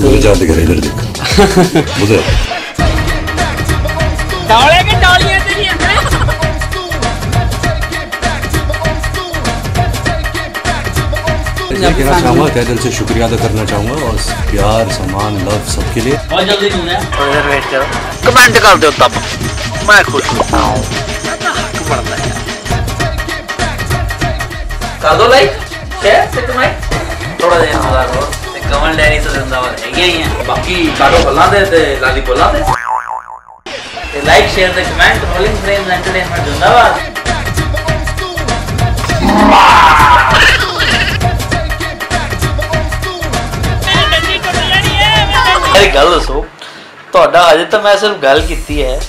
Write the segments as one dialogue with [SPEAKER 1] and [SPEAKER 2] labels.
[SPEAKER 1] जाते
[SPEAKER 2] घर इधर देख बुझे
[SPEAKER 3] डाले के डालियाँ तेरी अंदर
[SPEAKER 2] कहना चाहूँगा तय दिल से शुक्रिया अदा करना चाहूँगा और प्यार सम्मान लव सबके लिए
[SPEAKER 4] बहुत जल्दी
[SPEAKER 1] कमेंट कर दो तब मैं खुश होता कर दो लाइक शेयर थोड़ा देर ਕਮਲ ਡੈਰੀ ਤੋਂ ਜ਼ਿੰਦਾਬਾਦ ਹੈਗੀਆਂ ਹੀ ਆ। ਬਾਕੀ ਕਾਟੋ ਫੱਲਾਂ ਦੇ ਤੇ ਲਾਲੀ ਫੁੱਲਾਂ ਦੇ। ਤੇ ਲਾਈਕ ਸ਼ੇਅਰ ਤੇ ਕਮੈਂਟ ਰੋਲਿੰਗ ਫਰੇਮਸ ਐਂਟਰਟੇਨਮੈਂਟ ਜ਼ਿੰਦਾਬਾਦ। ਮੇਰੀ ਗੱਲ ਦੱਸੋ ਤੁਹਾਡਾ ਅਜੇ ਤਾਂ ਮੈਂ ਸਿਰਫ ਗੱਲ ਕੀਤੀ ਹੈ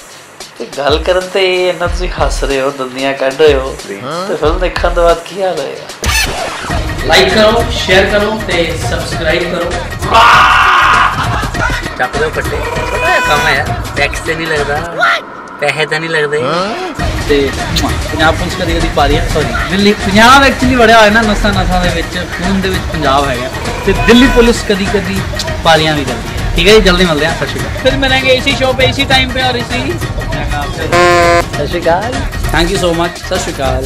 [SPEAKER 1] ਤੇ ਗੱਲ ਕਰਨ ਤੇ ਇੰਨਾ ਤੁਸੀਂ ਹੱਸ ਰਹੇ ਹੋ ਦੰਦੀਆਂ ਕੱਢ ਰਹੇ ਹੋ ਤੇ ਫਿਲਮ ਦੇਖਣ ਤੋਂ ਬਾਅਦ ਕੀ ਹਾਲ ਹੋਏਗਾ? ਲਾਈਕ ਕਰੋ ਸ਼ੇਅਰ ਕਰੋ ਤੇ ਸਬਸਕ੍ਰਾਈਬ ਕਰੋ। ਚੱਕ ਦਿਓ ਕੱਟੇ ਛੋਟਾ ਜਿਹਾ ਕੰਮ ਹੈ ਟੈਕਸ ਤੇ ਨਹੀਂ ਲੱਗਦਾ। ਪੈਸੇ ਤਾਂ ਨਹੀਂ ਲੱਗਦੇ।
[SPEAKER 4] ਤੇ ਪੰਜਾਬ ਪੁਲਿਸ ਕਦੀ ਕਦੀ ਪਾ ਰਹੀ ਸੌਰੀ ਦਿੱਲੀ ਪੰਜਾਬ ਐਕਚੁਅਲੀ ਵੜਿਆ ਹੋਇਆ ਨਾ ਨਸਾਂ ਨਸਾਂ ਦੇ ਵਿੱਚ ਖੂਨ ਦੇ ਵਿੱਚ ਪੰਜਾਬ ਹੈਗਾ। ਤੇ ਦਿੱਲੀ ਪੁਲਿਸ ਕਦੀ ਕਦੀ ਪਾਰੀਆਂ ਵੀ ਕਰਦੀ ਹੈ। ਠੀਕ ਹੈ ਜੀ ਜਲਦੀ ਮਿਲਦੇ ਹਾਂ। ਸਤਿ ਸ਼੍ਰੀ ਅਕਾਲ।
[SPEAKER 3] ਫਿਰ ਮਿਲਾਂਗੇ ਇਸੇ ਸ਼ੋਅ 'ਤੇ ਇਸੇ ਟਾਈਮ 'ਤੇ ਔਰ ਇਸੇ
[SPEAKER 4] Sat Sri Akal. Thank you so much Sat Sri Akal.